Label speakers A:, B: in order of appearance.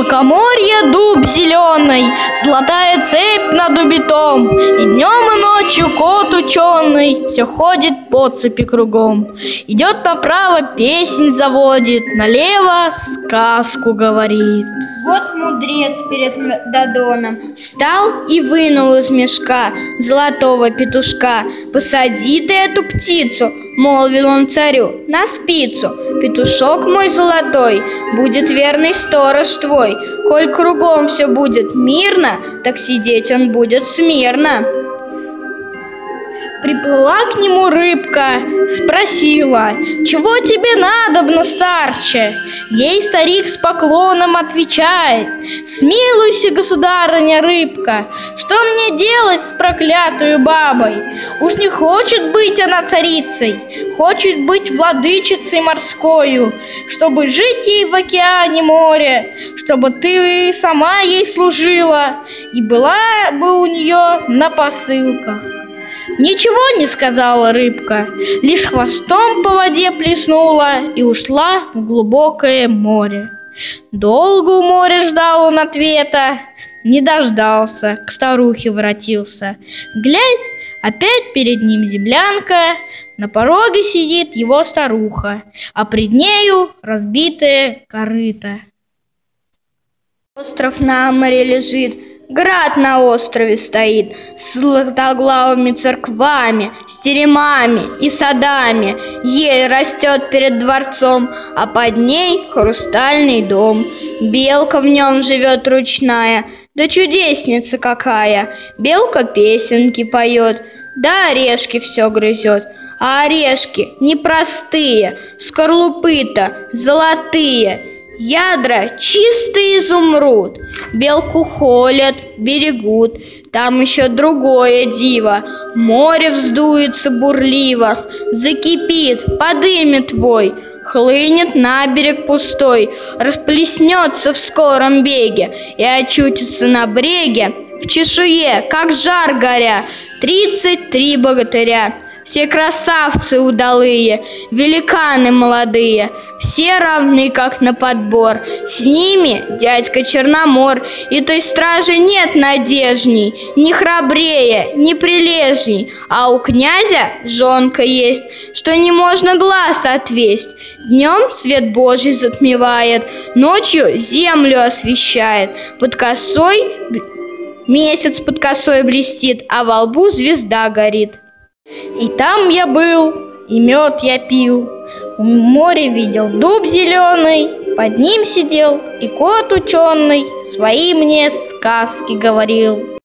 A: мелкоморье дуб зеленый, Золотая цепь над убитом, И днем и ночью кот ученый Все ходит по цепи кругом. Идет направо, песнь заводит, Налево сказку говорит.
B: Вот мудрец перед Дадоном Встал и вынул из мешка Золотого петушка Посади ты эту птицу Молвил он царю на спицу Петушок мой золотой Будет верный сторож твой. Коль кругом все будет мирно Так сидеть он будет смирно
A: Приплыла к нему рыбка, спросила, «Чего тебе надобно, старче?» Ей старик с поклоном отвечает, «Смилуйся, государыня рыбка, что мне делать с проклятую бабой? Уж не хочет быть она царицей, хочет быть владычицей морскою, чтобы жить ей в океане море, чтобы ты сама ей служила и была бы у нее на посылках». Ничего не сказала рыбка, лишь хвостом по воде плеснула и ушла в глубокое море. Долго у моря ждал он ответа, не дождался, к старухе воротился. Глядь, опять перед ним землянка, на пороге сидит его старуха, а пред нею разбитая корыто.
B: Остров на море лежит, Град на острове стоит с златоглавыми церквами, с теремами и садами. Ель растет перед дворцом, а под ней хрустальный дом. Белка в нем живет ручная, да чудесница какая. Белка песенки поет, да орешки все грызет. А орешки непростые, скорлупы-то золотые – Ядра чистый изумруд, белку холят, берегут. Там еще другое диво, море вздуется бурливо, закипит, подымет твой, хлынет на берег пустой, расплеснется в скором беге и очутится на бреге в чешуе, как жар горя, тридцать три богатыря. Все красавцы удалые, великаны молодые, Все равны, как на подбор. С ними дядька Черномор, И той стражи нет надежней, Ни храбрее, ни прилежней, А у князя жонка есть, Что не можно глаз отвесть. Днем свет Божий затмевает, Ночью землю освещает, Под косой месяц под косой блестит, А во лбу звезда горит.
A: И там я был, и мед я пил, У моря видел дуб зеленый, Под ним сидел и кот ученый, Свои мне сказки говорил.